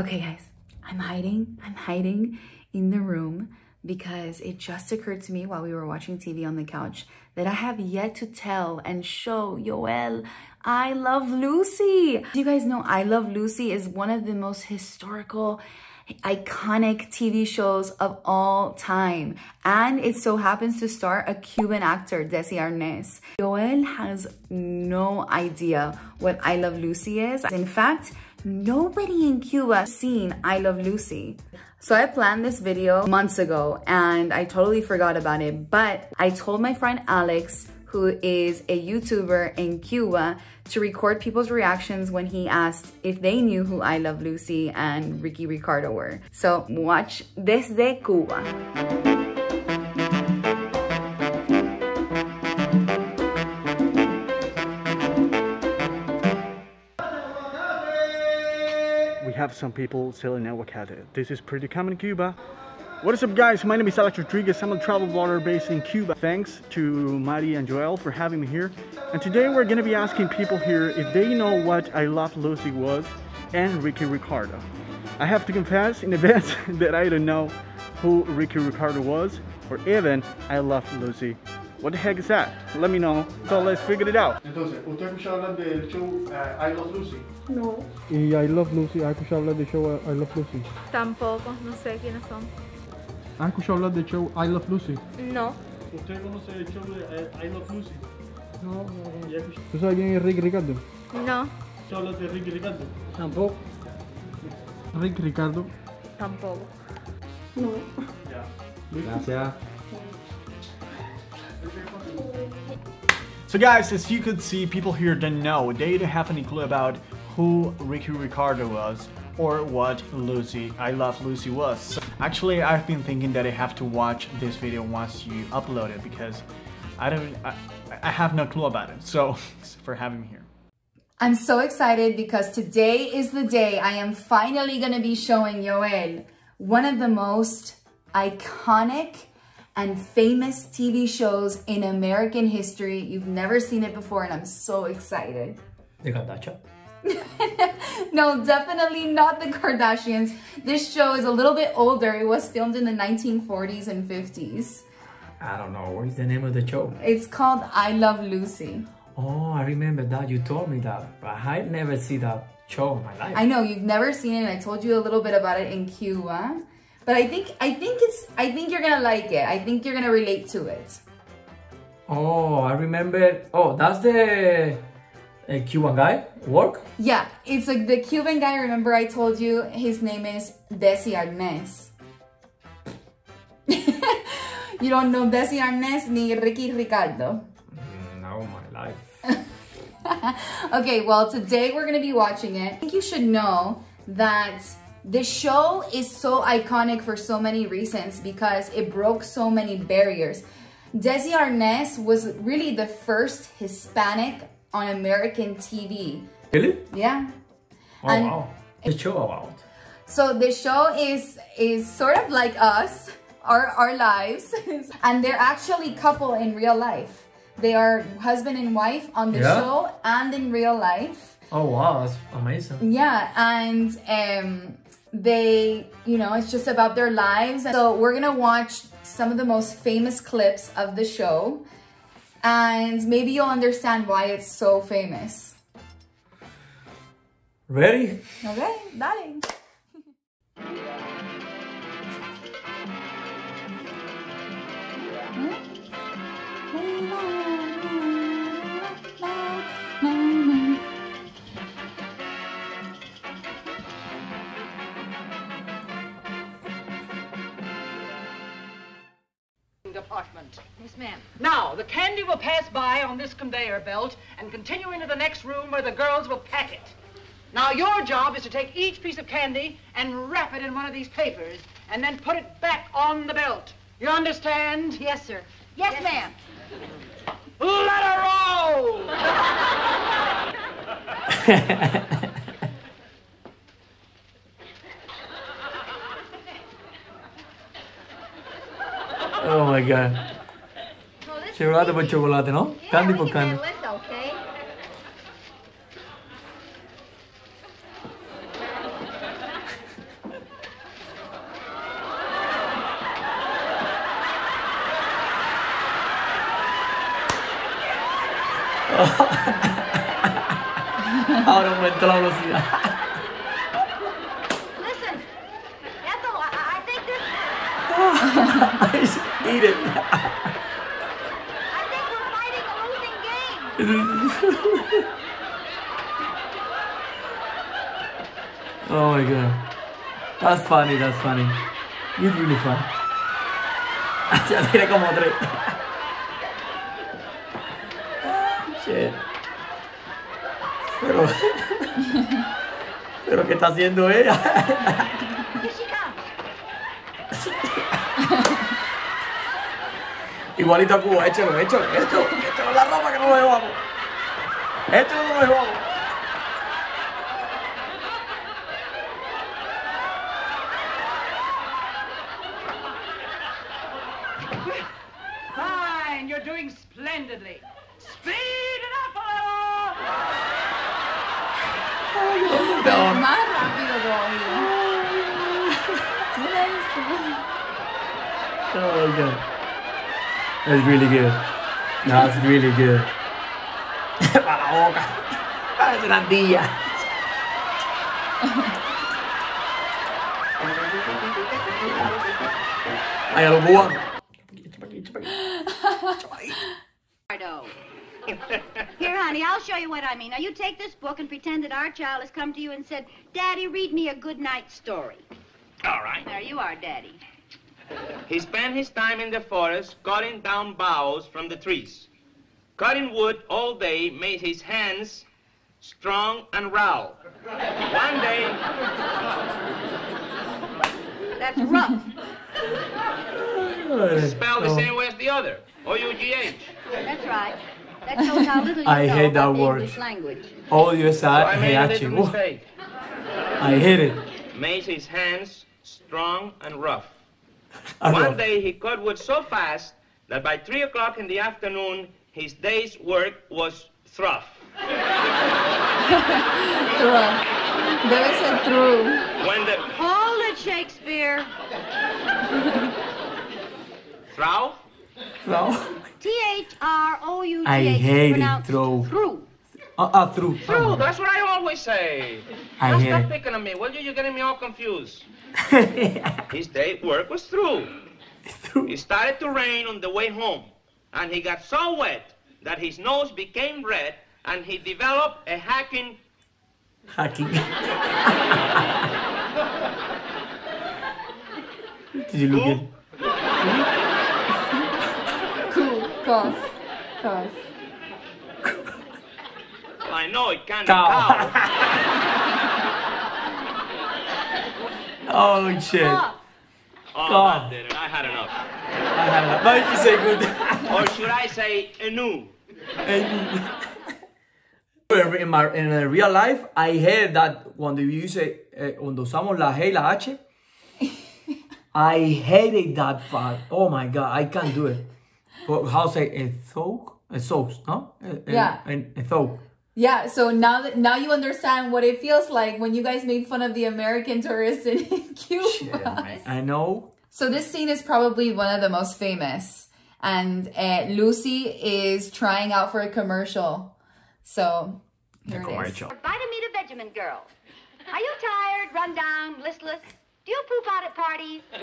Okay, guys, I'm hiding. I'm hiding in the room because it just occurred to me while we were watching TV on the couch that I have yet to tell and show Yoel I Love Lucy. Do you guys know I Love Lucy is one of the most historical iconic TV shows of all time. And it so happens to star a Cuban actor, Desi Arnaz. Yoel has no idea what I Love Lucy is. In fact, nobody in Cuba seen I Love Lucy. So I planned this video months ago and I totally forgot about it, but I told my friend Alex, who is a YouTuber in Cuba, to record people's reactions when he asked if they knew who I Love Lucy and Ricky Ricardo were. So watch Desde Cuba. Have some people selling avocado. This is pretty common in Cuba. What is up guys, my name is Alex Rodriguez, I'm a travel vlogger based in Cuba. Thanks to Mari and Yoel for having me here. And today we're gonna be asking people here if they know what I Love Lucy was and Ricky Ricardo. I have to confess in advance that I don't know who Ricky Ricardo was or even I Love Lucy. What the heck is that? Let me know. So let's figure it out. Entonces, ¿usted ha escuchado hablar del show uh, I Love Lucy? No, Y I Love Lucy, ¿has escuchado hablar del show I Love Lucy? tampoco, no sé quiénes son. ¿Has escuchado hablar del show I Love Lucy? No, ¿Usted conoce el show de uh, I Love Lucy? No, ¿Ya escuchó ¿Tú sabes quién es Rick Ricardo? no, hablar de Ricky Ricardo? Tampoco. Rick Ricardo. tampoco. Gracias. So guys, as you could see, people here don't know. They don't have any clue about who Ricky Ricardo was or what Lucy, I Love Lucy was. So actually, I've been thinking that I have to watch this video once you upload it because I don't, I, I have no clue about it. So, for having me here. I'm so excited because today is the day I am finally going to be showing Yoel one of the most iconic and famous TV shows in American history. You've never seen it before and I'm so excited. De Kardashian. No, definitely not the Kardashians. This show is a little bit older. It was filmed in the 1940s and 50s. I don't know. What is the name of the show? It's called I Love Lucy. Oh, I remember that. You told me that. But I never see that show in my life. I know you've never seen it. And I told you a little bit about it in Cuba, but I think I think it's I think you're gonna like it. I think you're gonna relate to it. Oh, I remember. Oh, that's the uh, Cuban guy work. Yeah, it's like the Cuban guy. Remember, I told you his name is Desi Arnaz. you don't know Desi Arnaz ni Ricky Ricardo. Mm, No, my life. okay, well, today we're gonna be watching it. I think you should know that the show is so iconic for so many reasons because it broke so many barriers. Desi Arnaz was really the first Hispanic on American TV. Really? Yeah. Oh And- wow. The show about. So the show is is sort of like us, our our lives, and they're actually couple in real life. They are husband and wife on the Yeah? show and in real life. Oh wow, that's amazing. Yeah, and um, they, you know, it's just about their lives. So we're gonna watch some of the most famous clips of the show, and maybe you'll understand why it's so famous. Ready? Okay, dale. Hmm? department. Ma'am. Now, the candy will pass by on this conveyor belt and continue into the next room where the girls will pack it. Now, your job is to take each piece of candy and wrap it in one of these papers and then put it back on the belt. You understand? Yes, sir. Yes, ma'am. Let her roll! Oh my god. Cioccolato con cioccolato, no? Yeah, candy for candy. Window, okay? Ahora aumento la velocidad. Listen, ya Ethel, I, I think this. Eat it. Oh my god. That's funny, that's funny. It's really fun. Ya tiene como tres. Shit. Pero. Pero ¿qué está haciendo ella? Igualito a Cuba, échalo, échalo, échalo, échalo la ropa que no lo llevamos. Échalo no lo llevamos. Fine, you're doing splendidly. Speed it up a little. Más rápido todavía. Mira eso. Oh my god. That's really good. That's really good. Para la boca. Parece una ardilla. Ay, a los cubanos. Here, honey, I'll show you what I mean. Now, you take this book and pretend that our child has come to you and said, Daddy, read me a good night story. All right. There you are, Daddy. He spent his time in the forest cutting down boughs from the trees. Cutting wood all day made his hands strong and raw. One day, That's rough. spelled the same way as the other. O-U-G-H. That's right. That shows how little you I know hate that the word. English language. Odio esa So I made a little mistake. I hate it. Made his hands strong and rough. I One day he cut wood so fast that by three o'clock in the afternoon, his day's work was through. Through. Debe ser true. When the Hold it, Shakespeare. through No. T-H-R-O-U-G-H. I hate it, pronounced throw. Through. Ah, ah, through. True, that's what I always say. I Now hear stop it. picking on me, will you? You're getting me all confused. His day work was through. through. It started to rain on the way home, and he got so wet that his nose became red, and he developed a hacking. Hacking. Did you look Who? at? Cool. Cough. Cough. Well, I know it can't Cow. be cow. Oh shit. Oh, Cow. that. I had enough. I had enough. No, you say good. Or should I say enu? in, my, in real life, I heard that cuando you use, eh, cuando usamos la G y la H, I hated that part. Oh my god, I can't do it. But how say a thoke? A sauce, no? A, a- Yeah. A, a thoke. Yeah, so now that now you understand what it feels like when you guys made fun of the American tourists in Cuba. I know. So this scene is probably one of the most famous, and uh, Lucy is trying out for a commercial. So here it is. Vitameatavegamin girl. Are you tired, run down, listless? Do you poop out at parties?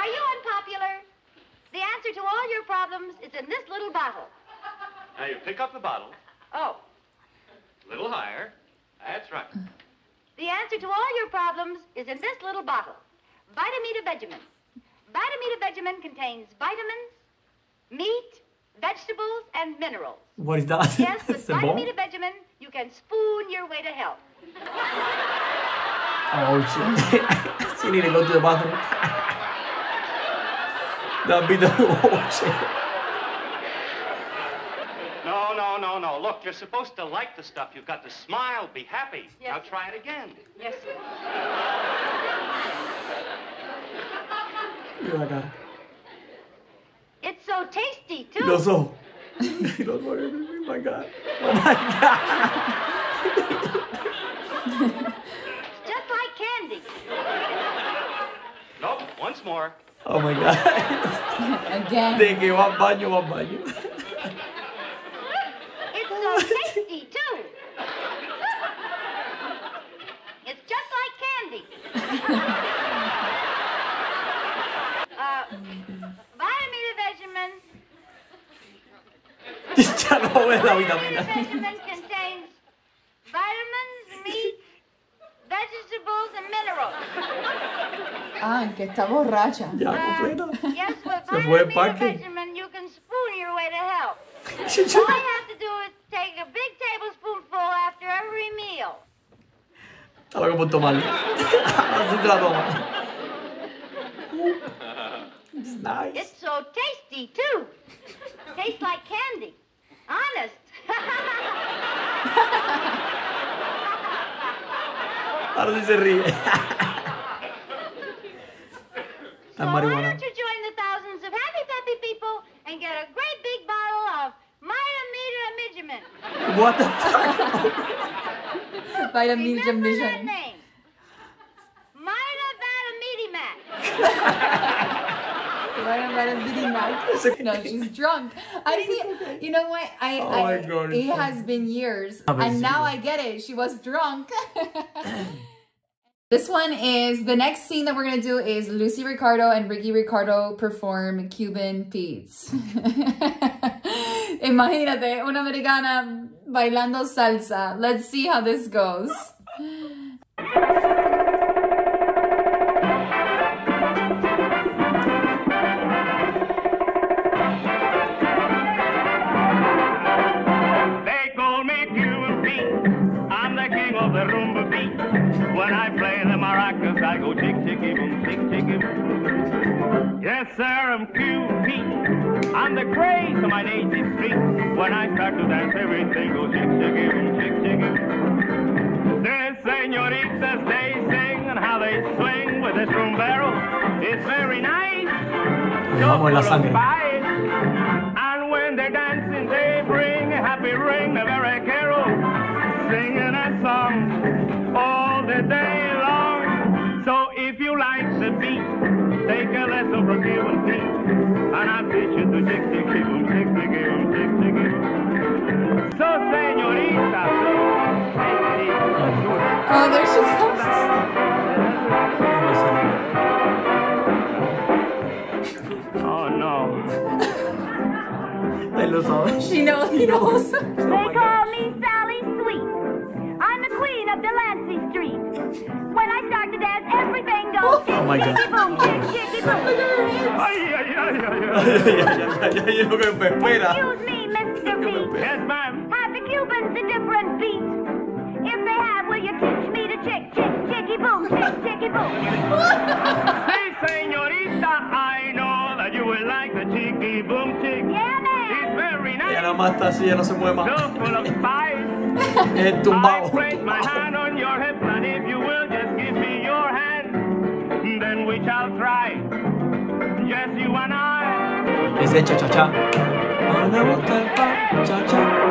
Are you unpopular? The answer to all your problems is in this little bottle. Now you pick up the bottle, Oh, a little higher. That's right. the answer to all your problems is in this little bottle. Vitameatavegamin. Vitamita Benjamin contains vitamins, meat, vegetables, and minerals. What is that? Yes, with It's a? Vitamita Benjamin, you can spoon your way to health. Oh shit. she need to go to the bathroom. That'd be the oh shit. No, no, no, no. Look, you're supposed to like the stuff. You've got to smile, be happy. Yes. Now try it again. Yes, sir. Mira la cara. It's so tasty, too. Los ojos. Los ojos. Oh my god. Oh my god. Just like candy. Nope, once more. Oh my god. Again. De que va al baño, va la vitamina. Vitamin contains vitamins, meat, vegetables, and minerals. Ah, que está borracha. Ya, completa. Yes, with Se fue al vitamin parque. vitamin, you can spoon your way to health. All you have to do is take a big tablespoonful after every meal. Está loco por tomarlo. Así te la toma. It's nice. It's so tasty, too. Tastes like candy. Honest. Ahora sí se ríe. So Está why don't you join the thousands of happy peppy people and get a great big bottle of Mitamita Mijimin. What the fuck? Vitamin Remember that Vision. name. Mida Vatamitimac. Vitamin Vitamin Vision No, she's drunk. I didn't. You know what? I. Oh I my God, it's It funny. has been years, and it's now. I get it. She was drunk. This one is the next scene that we're gonna do is Lucy Ricardo and Ricky Ricardo perform Cuban Pete's. Imagínate, una americana bailando salsa. Let's see how this goes. I'm the king of the rumba beat. When I play the maracas, I go chick chicky boom, chick chicky boom. Yes, sir, I'm Pete. I'm the craze of my native street. When I start to dance, everything goes chick chicky boom, chick chicky boom. The senoritas, they sing and how they swing with this rumbero. It's very nice. Vamos la sangre. And when they're dancing, they bring a happy ring, the very singing a song all the day long. So if you like the beat, take a lesson from Cuban Pete, and I'll teach you to jick jick jick. So señorita, take it easy. Oh, there she comes. Oh no. Él lo sabe. She knows. He knows. Everything goes Oh my God. chicky chicky ya, ya, ya, ya, ya. Excuse me, Mr. Pete. Yes, ma'am. Have the Cubans a different beat? If they have, will you teach me to chick, chick, chicky boom, chick, chicky boom? Hey, señorita, I know that you will like the cheeky boom chick. Yeah, It's very nice. nada más está así, ella no se mueve más. So full of spice. Es I tumbado. place my hand on your hip, and if you will just give me then we shall try. Just you and I. Ese cha cha cha. No me gusta el pa cha cha.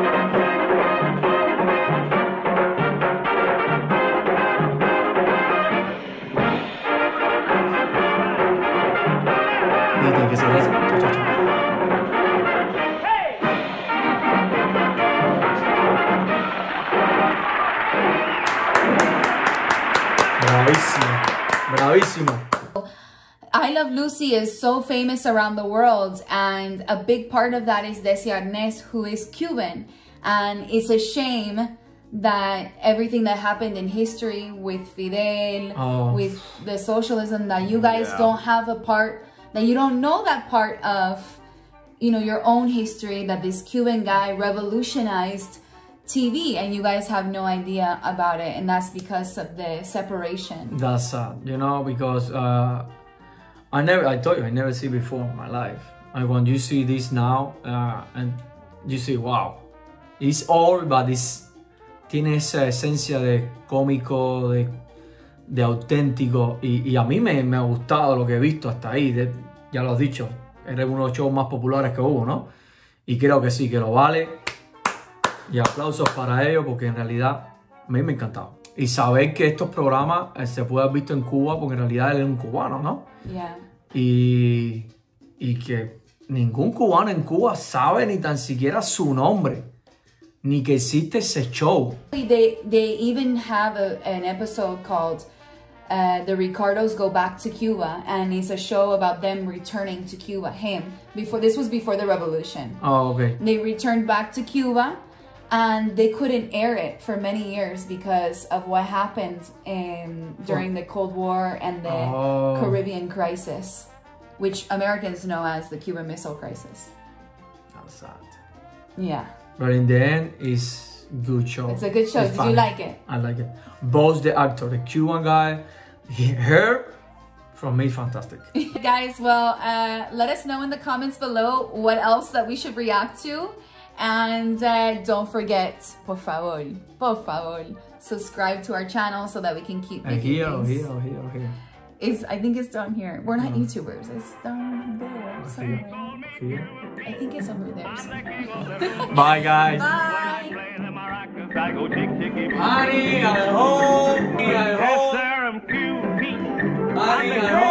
I Love Lucy is so famous around the world, and a big part of that is Desi Arnaz, who is Cuban. And it's a shame that everything that happened in history with Fidel, Oh. with the socialism, that you guys don't have a part, that you don't know that part of, you know, your own history, that this Cuban guy revolutionized TV, and you guys have no idea about it. And that's because of the separation. That's sad, you know, because uh, I never, I told you, I never see before in my life. And when you see this now, uh, and you see, wow, it's all, but it's, tiene esa esencia de cómico, de, de auténtico, y, y a mí me, me ha gustado lo que he visto hasta ahí, de- ya lo has dicho, eres uno de los shows más populares que hubo, ¿no? Y creo que sí, que lo vale. Y aplausos para ellos porque en realidad a mí me ha encantado. Y saber que estos programas eh, se pueden haber visto en Cuba porque en realidad él es un cubano, ¿no? Yeah. Y, y que ningún cubano en Cuba sabe ni tan siquiera su nombre, ni que existe ese show. They they even have a, an episode called uh, "The Ricardos Go Back to Cuba," and it's a show about them returning to Cuba. Him before this was before the revolution. Oh, ok. They returned back to Cuba, and they couldn't air it for many years because of what happened in during the Cold War and the Oh. Caribbean crisis, which Americans know as the Cuban Missile Crisis. That's sad. Yeah, But in the end, it's good show. it's a good show. It's Did you like it? I like it. Both the actor, the Cuban guy, he, her, from me, fantastic. Guys, well, uh, let us know in the comments below what else that we should react to. And uh, don't forget, por favor, por favor, subscribe to our channel so that we can keep And making here, things. here, here, here. It's, I think it's down here. We're not YouTubers. It's down there somewhere. Here. I think it's over there somewhere. Bye, guys. Bye. Play I go chick chicky boom. Honey, I'm home. I'm Yes, I'm. Honey, I'm the